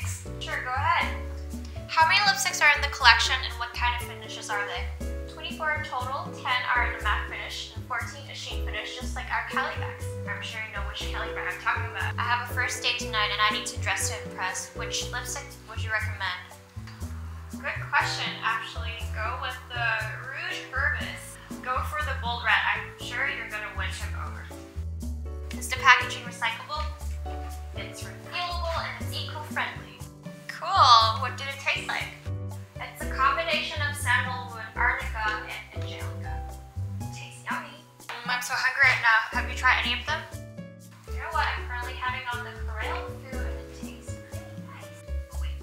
lipsticks? Sure, go ahead. How many lipsticks are in the collection and what kind of finishes are they? 24 total, 10 are in a matte finish, and 14 a sheen finish, just like our Kelly bags. I'm sure you know which Kelly bag I'm talking about. I have a first date tonight and I need to dress to impress. Which lipstick would you recommend? Good question, actually. Go with the Rouge Purvis. Go for the bold red. I'm sure you're going to win him over. Is the packaging recyclable? I'm so hungry right now. Have you tried any of them? You know what? I'm currently having on the food it tastes pretty nice. Oh wait,